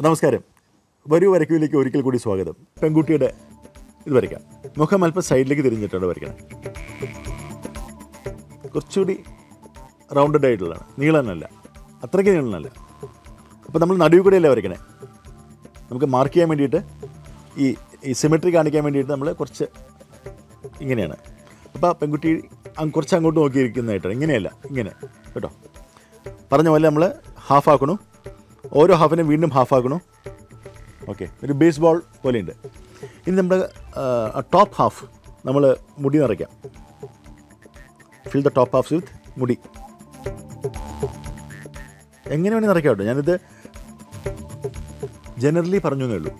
നമസ്കാരം. വരൂ വരയ്ക്കൂലേക്ക് ഒരിക്കൽ കൂടി സ്വാഗതം. പെൺകുട്ടിയുടെ ഇത് വരയ്ക്കാം. മുഖം അല്പം സൈഡിലേക്ക് തിരിഞ്ഞിട്ടാണ് വരയ്ക്കണം. കുറച്ചുകൂടി റൗണ്ടഡ് ആയിട്ടുള്ളതാണ്. നീളനല്ല. അത്രയ്ക്ക് നീളനല്ല. അപ്പോൾ നമ്മൾ നടുവിൽ കൂടെയല്ലേ വരയ്ക്കണേ? നമുക്ക് മാർക്ക് ചെയ്യാൻ വേണ്ടിയിട്ട് ഈ ഈ സിമെട്രി കാണിക്കാൻ വേണ്ടിയിട്ട് നമ്മൾ കുറച്ച് ഇങ്ങനെയാണ്. അപ്പോൾ പെൺകുട്ടി കുറച്ച് അങ്ങോട്ട് നോക്കിയിരിക്കുന്നതായിട്ടാണ്. ഇങ്ങനെയല്ല. ഇങ്ങനെ. കേട്ടോ? പറഞ്ഞ പോലെ നമ്മൾ ഹാഫ് ആക്കണു ഓരോ ഹാഫിനും വീണ്ടും ഹാഫ് ആക്കണു ഓക്കെ ഒരു ബേസ് ബോൾ പോലെയുണ്ട്. ഇനി നമ്മുടെ ടോപ്പ് ഹാഫ് നമ്മൾ മുടി നിറയ്ക്കാം. Fill the top half with mudi. എങ്ങനെ വേണമെങ്കിൽ നിറയ്ക്കാം കേട്ടോ ഞാനിത് ജനറലി പറഞ്ഞു എന്നേ ഉള്ളൂ.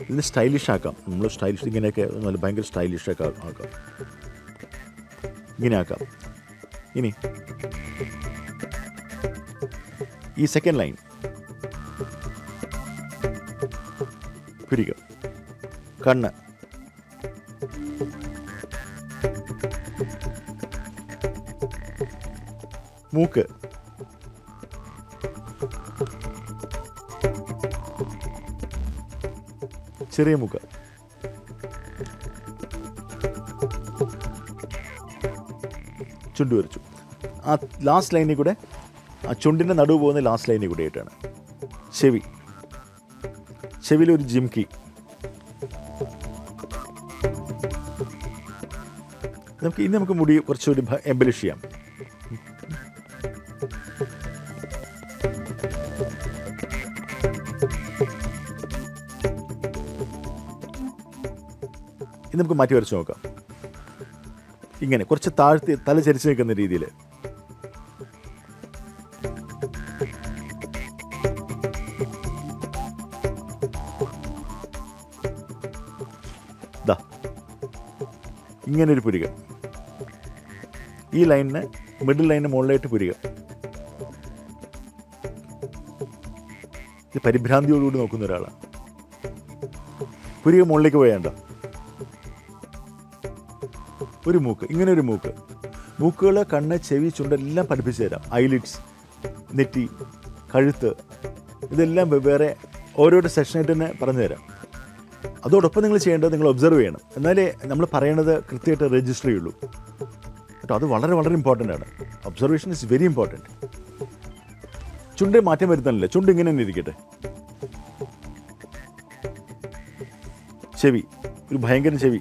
ഇതിന് സ്റ്റൈലിഷ് ആക്കാം. നമ്മൾ സ്റ്റൈലിഷ് ഇങ്ങനെയൊക്കെ നല്ല ഭയങ്കര സ്റ്റൈലിഷ് ഒക്കെ ആക്കാം. ഇങ്ങനെ ആക്കാം. ഇനി ഈ സെക്കൻഡ് ലൈൻ പിരികം കണ്ണ്. മൂക്ക്. ചെറിയ മൂക്ക്. ചുണ്ടുവരച്ചു. ആ ലാസ്റ്റ് ലൈനിൽ കൂടെ ആ ചുണ്ടിന്റെ നടുവ് പോകുന്ന ലാസ്റ്റ് ലൈനിൽ കൂടിയിട്ടാണ് ചെവി. ചെവിയിലൊരു ജിംകി നമുക്ക് ഇനി നമുക്ക് മുടി കുറച്ചൊരു എംബലിഷ് ചെയ്യാം. ഇനി നമുക്ക് മാറ്റി വരച്ച് നോക്കാം. ഇങ്ങനെ കുറച്ച് താഴ്ത്തി തല ചരിച്ച് നിൽക്കുന്ന രീതിയിൽ. ഇങ്ങനെ ഒരു പുരിക. ഈ ലൈനിന് മിഡിൽ ലൈനിന് മുകളിലായിട്ട് പുരിക. ഇത് പരിഭ്രാന്തിയോടുകൂടി നോക്കുന്ന ഒരാളാണ്. പുരിക മുകളിലേക്ക് പോയാണ്ട ഒരു മൂക്ക് ഇങ്ങനെ ഒരു മൂക്ക്. മൂക്കുകൾ കണ്ണ് ചെവി ചുണ്ടെല്ലാം പഠിപ്പിച്ചു തരാം. ഐലിഡ്സ് നെറ്റി കഴുത്ത് ഇതെല്ലാം വെവ്വേറെ ഓരോരോ സെഷനായിട്ട് തന്നെ പറഞ്ഞു തരാം. അതോടൊപ്പം നിങ്ങൾ ചെയ്യേണ്ടത് നിങ്ങൾ ഒബ്സർവ് ചെയ്യണം. എന്നാലേ നമ്മൾ പറയണത് കൃത്യമായിട്ട് രജിസ്റ്റർ ചെയ്യുള്ളൂ. കേട്ടോ അത് വളരെ വളരെ ഇമ്പോർട്ടന്റ് ആണ്. ഒബ്സർവേഷൻ ഇസ് വെരി ഇമ്പോർട്ടന്റ് ചുണ്ട് മാറ്റം വരുത്താനല്ലേ? ചുണ്ട് ഇങ്ങനെ തന്നെ ഇരിക്കട്ടെ. ചെവി ഒരു ഭയങ്കര ചെവി.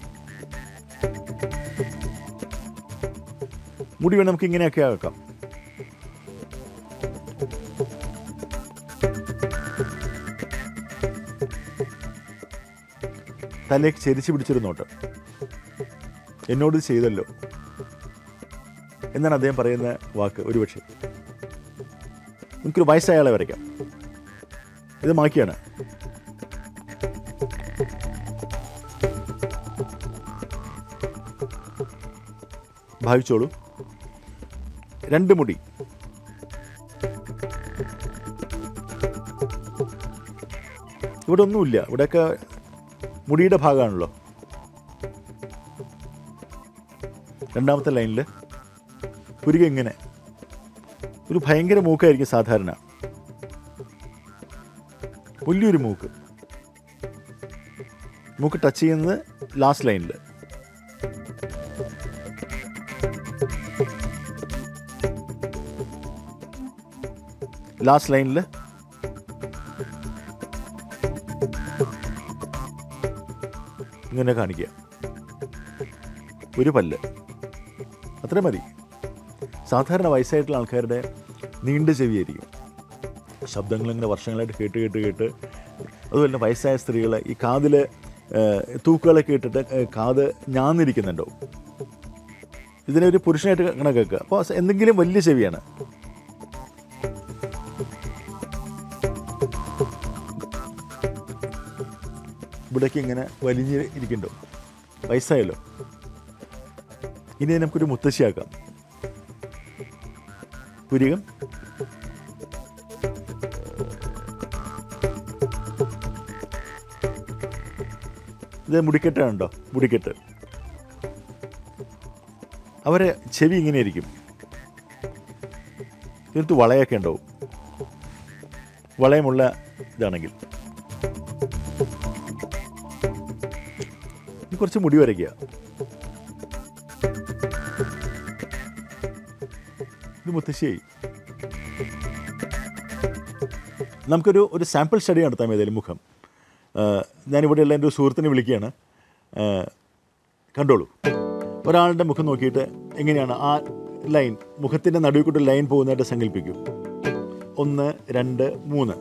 മുടി വേണം നമുക്ക് ഇങ്ങനെയൊക്കെ ആക്കാം. തലേക്ക് ചെരിച്ച് പിടിച്ചൊരു നോട്ട്. എന്നോട് ചെയ്തല്ലോ. എന്നാണ് അദ്ദേഹം പറയുന്ന വാക്ക്. ഒരുപക്ഷെ. എനിക്കൊരു വയസ്സായ ആളെ വരയ്ക്കാം. ഇത് മാക്കിയാണ്. ഭാവിച്ചോളൂ. രണ്ട് മുടി. ഇവിടെ ഒന്നുമില്ല. ഇവിടെയൊക്കെ മുടിയുടെ ഭാഗമാണല്ലോ. രണ്ടാമത്തെ ലൈനിൽ കുരുക ഇങ്ങനെ. ഒരു ഭയങ്കര മൂക്കായിരിക്കും സാധാരണ. വലിയൊരു മൂക്ക്. മൂക്ക് ടച്ച് ചെയ്യുന്നത് ലാസ്റ്റ് ലൈനിൽ ലാസ്റ്റ് ലൈനിൽ ഇങ്ങനെ കാണിക്കുക. ഒരു പല്ല്. അത്ര മതി. സാധാരണ വയസ്സായിട്ടുള്ള ആൾക്കാരുടെ നീണ്ട ചെവിയായിരിക്കും. ശബ്ദങ്ങളിങ്ങനെ വർഷങ്ങളായിട്ട് കേട്ട് കേട്ട് കേട്ട് അതുപോലെ തന്നെ വയസ്സായ സ്ത്രീകൾ ഈ കാതിൽ തൂക്കുകളൊക്കെ ഇട്ടിട്ട് കാത് ഞാന്നിരിക്കുന്നുണ്ടോ ഇതിനെ ഒരു പുരുഷനായിട്ട് കണക്കാക്കുക അപ്പോൾ എന്തെങ്കിലും വലിയ ചെവിയാണ്. ഇവിടേക്ക് ഇങ്ങനെ വലിഞ്ഞ് ഇരിക്കണ്ടോ വയസ്സായല്ലോ. ഇനി നമുക്കൊരു മുത്തശ്ശിയാക്കാം. പുരികം ഇത് മുടിക്കെട്ടാണുണ്ടോ? മുടിക്കെട്ട്. അവരെ ചെവി ഇങ്ങനെ ഇരിക്കും. ഇതിനകത്ത് വളയൊക്കെ ഉണ്ടാവും. വളയമുള്ള ഇതാണെങ്കിൽ. കുറച്ച് മുടി വരയ്ക്കുക. ഇത് മുത്തശ്ശിയായി. നമുക്കൊരു ഒരു സാമ്പിൾ സ്റ്റഡി നടത്താം ഏതായാലും മുഖം. ഞാനിവിടെയുള്ള എന്റെ ഒരു സുഹൃത്തിനെ വിളിക്കുകയാണ്. കണ്ടോളൂ. ഒരാളുടെ മുഖം നോക്കിയിട്ട് എങ്ങനെയാണ് ആ ലൈൻ മുഖത്തിന്റെ നടുവിക്കൂട്ട് ലൈൻ പോകുന്നതായിട്ട് സങ്കല്പിക്കൂ. ഒന്ന് രണ്ട് മൂന്ന്.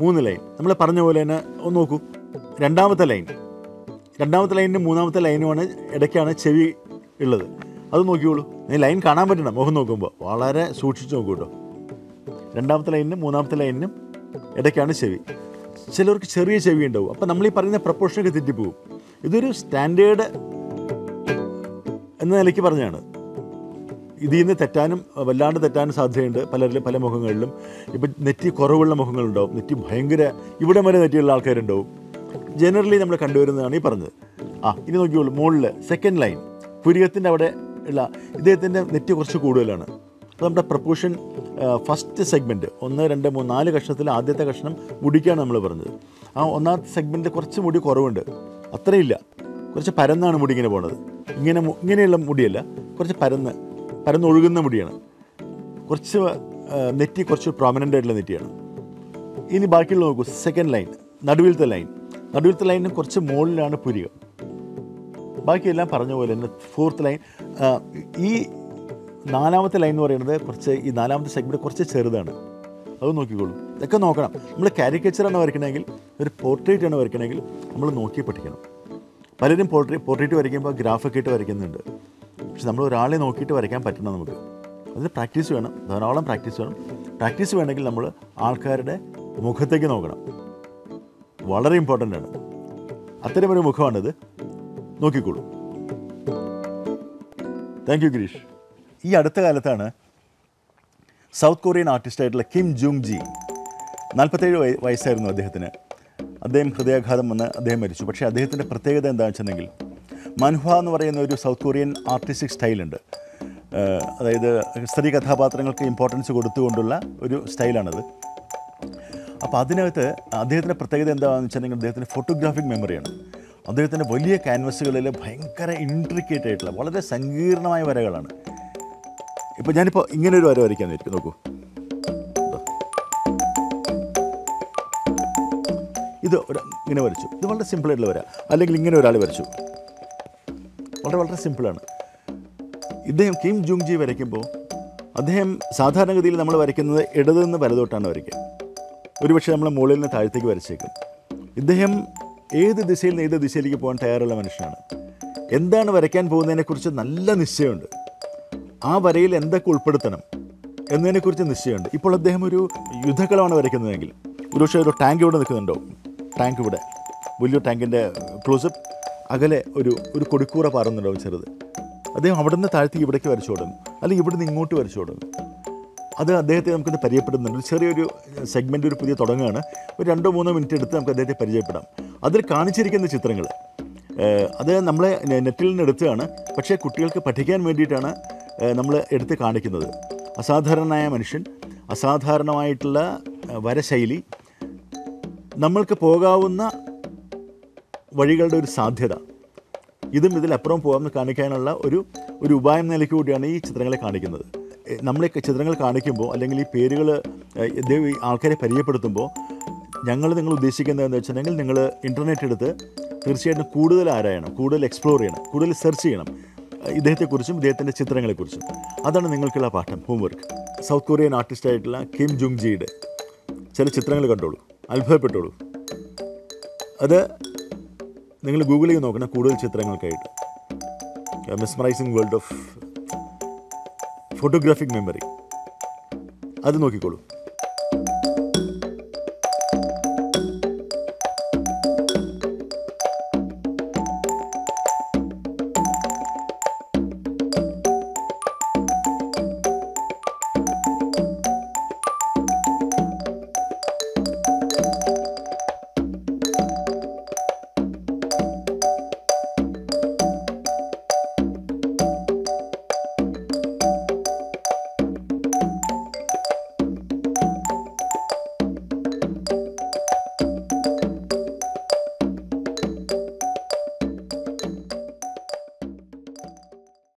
മൂന്ന് ലൈൻ. നമ്മൾ പറഞ്ഞ പോലെ തന്നെ ഒന്ന് നോക്കൂ. രണ്ടാമത്തെ ലൈൻ. രണ്ടാമത്തെ ലൈനിനും മൂന്നാമത്തെ ലൈനുമാണ് ഇടയ്ക്കാണ് ചെവി ഉള്ളത്. അത് നോക്കിയോളൂ ഈ ലൈൻ കാണാൻ പറ്റണം മുഖം നോക്കുമ്പോൾ വളരെ സൂക്ഷിച്ച് നോക്കൂ കേട്ടോ രണ്ടാമത്തെ ലൈനിനും മൂന്നാമത്തെ ലൈനിനും ഇടയ്ക്കാണ് ചെവി. ചിലർക്ക് ചെറിയ ചെവി ഉണ്ടാവും. അപ്പം നമ്മൾ ഈ പറയുന്ന പ്രപ്പോർഷനൊക്കെ തെറ്റിപ്പോവും ഇതൊരു സ്റ്റാൻഡേർഡ് എന്ന നിലയ്ക്ക് പറഞ്ഞാണ്. ഇതിൽ നിന്ന് തെറ്റാനും വല്ലാണ്ട് തെറ്റാനും സാധ്യതയുണ്ട് പലരിലും പല മുഖങ്ങളിലും. ഇപ്പം നെറ്റി കുറവുള്ള മുഖങ്ങളുണ്ടാവും. നെറ്റി ഭയങ്കര ഇവിടെ വരെ നെറ്റിയുള്ള ആൾക്കാരുണ്ടാവും. ജനറലി നമ്മൾ കണ്ടുവരുന്നതാണ് ഈ പറഞ്ഞത്. ആ ഇനി നോക്കിയോളൂ മുകളിൽ സെക്കൻഡ് ലൈൻ പുരികത്തിന്റെ അവിടെ ഉള്ള ഇദ്ദേഹത്തിന്റെ നെറ്റ് കുറച്ച് കൂടുതലാണ്. അപ്പോൾ നമ്മുടെ പ്രപ്പോഷൻ ഫസ്റ്റ് സെഗ്മെന്റ് ഒന്ന് രണ്ട് മൂന്ന് നാല് കഷ്ണത്തിൽ ആദ്യത്തെ കഷ്ണം മുടിക്കാണ് നമ്മൾ പറഞ്ഞത്. ആ ഒന്നാമത്തെ സെഗ്മെന്റിൽ കുറച്ച് മുടി കുറവുണ്ട്. അത്രയില്ല. കുറച്ച് പരന്നാണ് മുടി ഇങ്ങനെ പോണത്. ഇങ്ങനെ ഇങ്ങനെയുള്ള മുടിയല്ല കുറച്ച് പരന്ന് പരന്നൊഴുകുന്ന മുടിയാണ്. കുറച്ച് നെറ്റി കുറച്ച് പ്രോമിനന്റ് ആയിട്ടുള്ള നെറ്റിയാണ്. ഇനി ബാക്കിയുള്ള നോക്കൂ സെക്കൻഡ് ലൈൻ നടുവിലത്തെ ലൈൻ നടുവിലത്തെ ലൈനിന് കുറച്ച് മുകളിലാണ് പുരികം ബാക്കിയെല്ലാം പറഞ്ഞ പോലെ തന്നെ ഫോർത്ത് ലൈൻ ഈ നാലാമത്തെ ലൈൻ എന്ന് പറയുന്നത് കുറച്ച് ഈ നാലാമത്തെ സെഗ്മെന്റ് കുറച്ച് ചെറുതാണ്. അത് നോക്കിക്കോളൂ. ഇതൊക്കെ നോക്കണം. നമ്മൾ കാരിക്കേച്ചറാണ് വരയ്ക്കണമെങ്കിൽ ഒരു പോർട്രേറ്റ് ആണ് വരയ്ക്കണമെങ്കിൽ നമ്മൾ നോക്കി പഠിക്കണം. പലരും പോർട്രേ പോർട്രേറ്റ് വരയ്ക്കുമ്പോൾ ഗ്രാഫൊക്കെ ഇട്ട് വരയ്ക്കുന്നുണ്ട്. പക്ഷെ നമ്മൾ ഒരാളെ നോക്കിയിട്ട് വരയ്ക്കാൻ പറ്റണം നമുക്ക്. അതിന് പ്രാക്ടീസ് വേണം. ധാരാളം പ്രാക്ടീസ് വേണം. പ്രാക്ടീസ് വേണമെങ്കിൽ നമ്മൾ ആൾക്കാരുടെ മുഖത്തേക്ക് നോക്കണം. വളരെ ഇമ്പോർട്ടന്റ് ആണ്. അത്തരമൊരു മുഖമാണിത്. നോക്കിക്കോളൂ. താങ്ക് യു ഗിരീഷ് ഈ അടുത്ത കാലത്താണ് സൗത്ത് കൊറിയൻ ആർട്ടിസ്റ്റായിട്ടുള്ള കിം ജുങ് ജി നാൽപ്പത്തേഴ് വയ വയസ്സായിരുന്നു അദ്ദേഹത്തിന്. അദ്ദേഹം ഹൃദയാഘാതം വന്ന് അദ്ദേഹം മരിച്ചു. പക്ഷേ അദ്ദേഹത്തിന്റെ പ്രത്യേകത എന്താണെന്ന് വെച്ചിട്ടുണ്ടെങ്കിൽ മൻഹ്വ എന്ന് പറയുന്ന ഒരു സൗത്ത് കൊറിയൻ ആർട്ടിസ്റ്റിക് സ്റ്റൈലുണ്ട് അതായത് സ്ത്രീ കഥാപാത്രങ്ങൾക്ക് ഇമ്പോർട്ടൻസ് കൊടുത്തുകൊണ്ടുള്ള ഒരു സ്റ്റൈലാണത് അപ്പോൾ അതിനകത്ത് അദ്ദേഹത്തിന്റെ പ്രത്യേകത എന്താണെന്ന് വെച്ചിട്ടുണ്ടെങ്കിൽ അദ്ദേഹത്തിന്റെ ഫോട്ടോഗ്രാഫിക് മെമ്മറിയാണ് അദ്ദേഹത്തിന്റെ വലിയ ക്യാൻവസുകളിൽ ഭയങ്കര ഇൻട്രിക്കേറ്റ് ആയിട്ടുള്ള വളരെ സങ്കീർണമായ വരകളാണ്. ഇപ്പോൾ ഞാനിപ്പോൾ ഇങ്ങനെ ഒരു വര വരയ്ക്കാൻ ഇരിക്കും നോക്കൂ. ഇത് ഒരു ഇങ്ങനെ വരച്ചു. ഇത് വളരെ സിമ്പിളായിട്ടുള്ള വര. അല്ലെങ്കിൽ ഇങ്ങനെ ഒരാൾ വരച്ചു. വളരെ വളരെ സിമ്പിളാണ് ഇദ്ദേഹം കിം ജുങ് ജി വരയ്ക്കുമ്പോൾ അദ്ദേഹം സാധാരണഗതിയിൽ നമ്മൾ വരയ്ക്കുന്നത് ഇടതു നിന്ന് വലതോട്ടാണ് വരയ്ക്കുക. ഒരുപക്ഷെ നമ്മൾ മുകളിൽ നിന്ന് താഴത്തേക്ക് വരച്ചേക്കും. ഇദ്ദേഹം ഏത് ദിശയിൽ നിന്ന് ഏത് ദിശയിലേക്ക് പോകാൻ തയ്യാറുള്ള മനുഷ്യനാണ്. എന്താണ് വരയ്ക്കാൻ പോകുന്നതിനെക്കുറിച്ച് നല്ല നിശ്ചയമുണ്ട്. ആ വരയിൽ എന്തൊക്കെ ഉൾപ്പെടുത്തണം എന്നതിനെക്കുറിച്ച് നിശ്ചയമുണ്ട്. ഇപ്പോൾ അദ്ദേഹം ഒരു യുദ്ധക്കളമാണ് വരയ്ക്കുന്നതെങ്കിൽ. ഒരുപക്ഷെ ഒരു ടാങ്ക് ഇവിടെ നിൽക്കുന്നുണ്ടോ? ടാങ്ക് ഇവിടെ. വലിയ ടാങ്കിന്റെ ക്ലോസപ്പ് അകലെ ഒരു ഒരു കൊടിക്കൂറ പാറുന്നുണ്ടാവും ചെറുത്? അദ്ദേഹം അവിടെ നിന്ന് താഴ്ത്തി ഇവിടേക്ക് വരച്ചു കൊടുക്കും അല്ലെങ്കിൽ ഇവിടുന്ന് ഇങ്ങോട്ട് വരച്ചു തുടങ്ങും അത് അദ്ദേഹത്തെ നമുക്കൊന്ന് പരിചയപ്പെടുന്നുണ്ട്. ചെറിയൊരു സെഗ്മെന്റ് ഒരു പുതിയ തുടങ്ങുകയാണ് ഒരു രണ്ടോ മൂന്നോ മിനിറ്റ് എടുത്ത് നമുക്ക് അദ്ദേഹത്തെ പരിചയപ്പെടാം. അതിൽ കാണിച്ചിരിക്കുന്ന ചിത്രങ്ങൾ അത് നമ്മളെ നെറ്റിൽ നിന്ന് എടുത്തതാണ്. പക്ഷേ കുട്ടികൾക്ക് പഠിക്കാൻ വേണ്ടിയിട്ടാണ് നമ്മൾ എടുത്ത് കാണിക്കുന്നത്. അസാധാരണനായ മനുഷ്യൻ അസാധാരണമായിട്ടുള്ള വരശൈലി നമ്മൾക്ക് പോകാവുന്ന വഴികളുടെ ഒരു സാധ്യത. ഇതും ഇതിലപ്പുറം പോകാമെന്ന് കാണിക്കാനുള്ള ഒരു ഒരു ഉപായം നിലയ്ക്ക് കൂടിയാണ് ഈ ചിത്രങ്ങളെ കാണിക്കുന്നത്. നമ്മൾ ഈ ചിത്രങ്ങൾ കാണിക്കുമ്പോൾ അല്ലെങ്കിൽ ഈ പേരുകൾ ആൾക്കാരെ പരിചയപ്പെടുത്തുമ്പോൾ ഞങ്ങൾ നിങ്ങൾ ഉദ്ദേശിക്കുന്നതെന്ന് വെച്ചിട്ടുണ്ടെങ്കിൽ നിങ്ങൾ ഇന്റർനെറ്റ് എടുത്ത് തീർച്ചയായിട്ടും കൂടുതൽ ആരായണം കൂടുതൽ എക്സ്പ്ലോർ ചെയ്യണം കൂടുതൽ സെർച്ച് ചെയ്യണം. ഇദ്ദേഹത്തെക്കുറിച്ചും ഇദ്ദേഹത്തിന്റെ ചിത്രങ്ങളെക്കുറിച്ചും. അതാണ് നിങ്ങൾക്കുള്ള പാഠം ഹോംവർക്ക് സൗത്ത് കൊറിയൻ ആർട്ടിസ്റ്റായിട്ടുള്ള കിം ജുങ് ജിയുടെ ചില ചിത്രങ്ങൾ കണ്ടോളൂ അത്ഭുതപ്പെട്ടോളൂ. അത് നിങ്ങൾ ഗൂഗിൾ ചെയ്ത് നോക്കണം കൂടുതൽ ചിത്രങ്ങൾക്കായിട്ട്. Mesmerising world of photographic memory അത് നോക്കിക്കോളൂ.